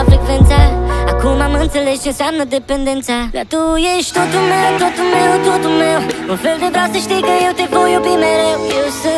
la frecvența Acum am înțeles ce înseamnă dependența Dar tu ești totul meu, totul meu, totul meu. Un fel de vreau să știi că eu te voi iubi mereu. Eu sunt